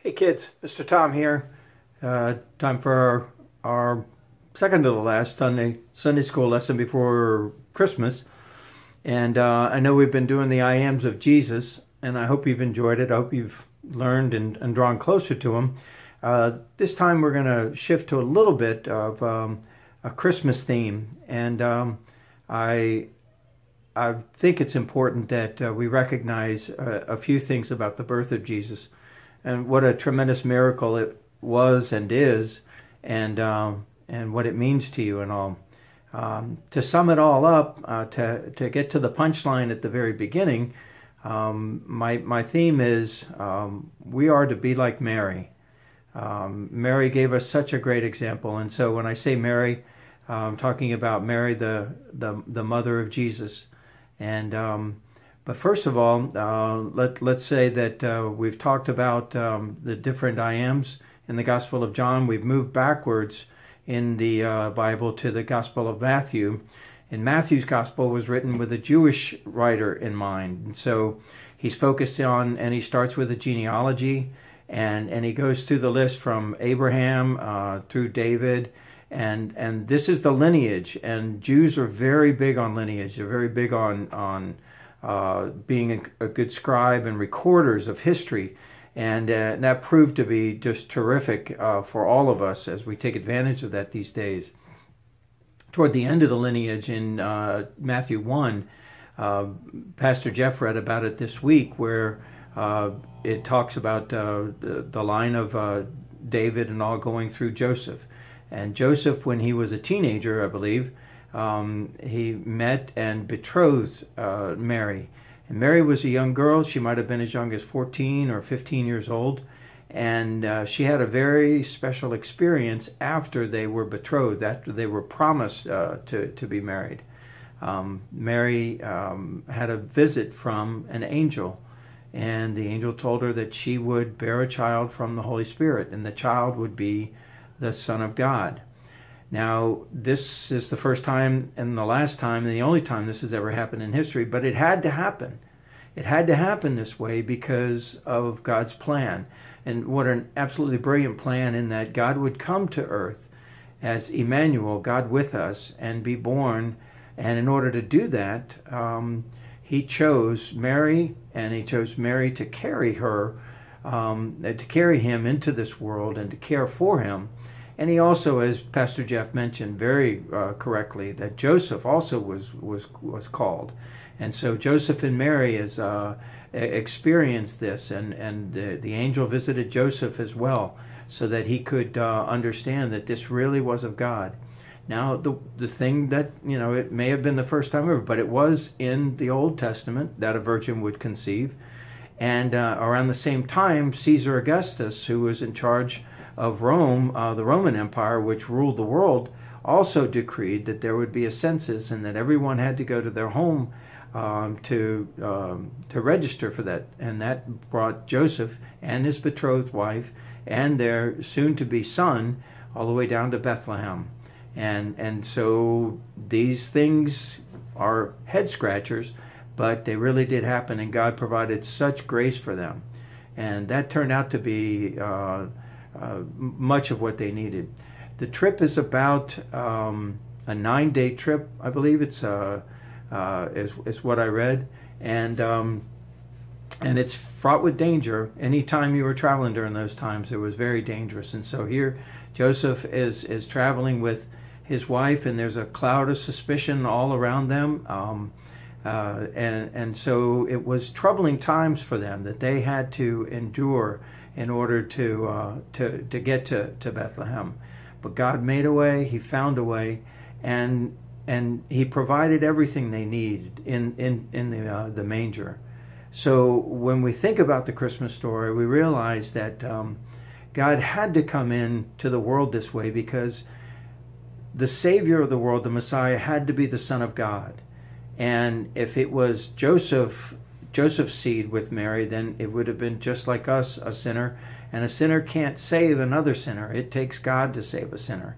Hey kids, Mr. Tom here. Uh, time for our, our, second to the last Sunday Sunday school lesson before Christmas. And uh, I know we've been doing the I ams of Jesus, and I hope you've enjoyed it. I hope you've learned and, and drawn closer to him. Uh, this time we're going to shift to a little bit of um, a Christmas theme, and um, I I think it's important that uh, we recognize a, a few things about the birth of Jesus and what a tremendous miracle it was and is, and um, and what it means to you and all. Um, to sum it all up, uh, to to get to the punchline at the very beginning, um, my my theme is um, we are to be like Mary. Um, Mary gave us such a great example, and so when I say Mary, I'm talking about Mary, the the the mother of Jesus, and um, but first of all, uh, let, let's say that uh, we've talked about um, the different I ams in the Gospel of John. We've moved backwards in the uh, Bible to the Gospel of Matthew. And Matthew's Gospel was written with a Jewish writer in mind. And so he's focused on, and he starts with a genealogy, and, and he goes through the list from Abraham uh, through David. And, and this is the lineage. And Jews are very big on lineage. They're very big on, on uh, being a, a, good scribe and recorders of history. And, uh, that proved to be just terrific uh, for all of us as we take advantage of that these days. Toward the end of the lineage in uh, Matthew 1, uh, Pastor Jeff read about it this week where it talks about the, line of David and all going through Joseph. And Joseph, when he was a teenager, I believe, um, he met and betrothed uh, Mary. And Mary was a young girl. She might have been as young as 14 or 15 years old. And uh, she had a very special experience after they were betrothed, after they were promised uh, to, to be married. Um, Mary um, had a visit from an angel, and the angel told her that she would bear a child from the Holy Spirit, and the child would be the Son of God. Now, this is the first time and the last time and the only time this has ever happened in history, but it had to happen. It had to happen this way because of God's plan. And what an absolutely brilliant plan in that God would come to earth as Emmanuel, God with us, and be born. And in order to do that, um, he chose Mary, and he chose Mary to carry her, um, to carry him into this world and to care for him. And he also, as Pastor Jeff mentioned very uh, correctly, that Joseph also was was was called, and so Joseph and Mary has uh, experienced this, and and the, the angel visited Joseph as well, so that he could uh, understand that this really was of God. Now, the the thing that you know, it may have been the first time ever, but it was in the Old Testament that a virgin would conceive, and uh, around the same time, Caesar Augustus, who was in charge of Rome, uh, the Roman Empire, which ruled the world, also decreed that there would be a census and that everyone had to go to their home um, to um, to register for that, and that brought Joseph and his betrothed wife and their soon-to-be son all the way down to Bethlehem, and and so these things are head scratchers, but they really did happen, and God provided such grace for them, and that turned out to be. Uh, much of what they needed. The trip is about um, a nine-day trip, I believe. It's uh, uh, is, is what I read, and um, and it's fraught with danger. Anytime you were traveling during those times, it was very dangerous. And so here, Joseph is is traveling with his wife, and there's a cloud of suspicion all around them. Um, uh, and and so it was troubling times for them that they had to endure in order to uh, to to get to, to Bethlehem. But God made a way. He found a way, and and He provided everything they needed in in in the uh, the manger. So when we think about the Christmas story, we realize that um, God had to come in to the world this way because the Savior of the world, the Messiah, had to be the Son of God. And if it was Joseph Joseph's seed with Mary, then it would have been just like us, a sinner. And a sinner can't save another sinner. It takes God to save a sinner.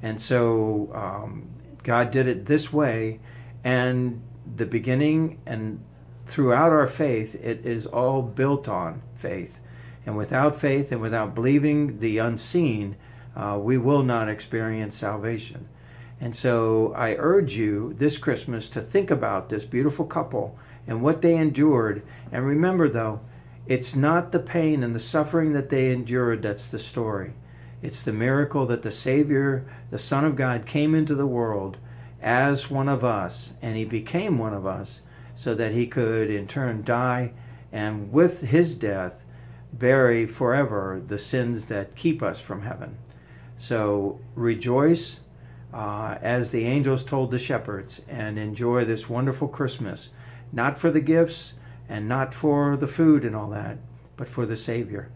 And so um, God did it this way. And the beginning and throughout our faith, it is all built on faith. And without faith and without believing the unseen, uh, we will not experience salvation. And so I urge you this Christmas to think about this beautiful couple and what they endured. And remember, though, it's not the pain and the suffering that they endured that's the story. It's the miracle that the Savior, the Son of God, came into the world as one of us, and he became one of us so that he could in turn die and with his death bury forever the sins that keep us from heaven. So rejoice uh, as the angels told the shepherds and enjoy this wonderful Christmas, not for the gifts and not for the food and all that, but for the Savior.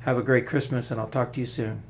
Have a great Christmas, and I'll talk to you soon.